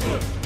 Look.